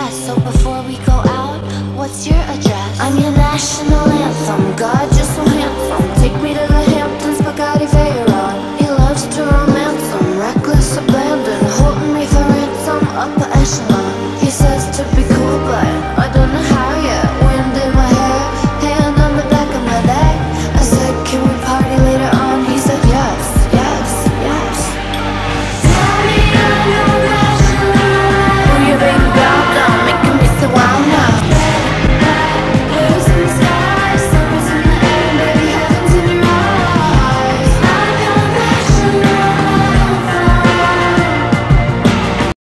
success So before we go out, what's your address? I'm your national anthem, God, you're so handsome. Take me to the Hamptons, Bugatti Veyron. He loves to romance him, reckless abandon. Holding me for ransom, upper echelon.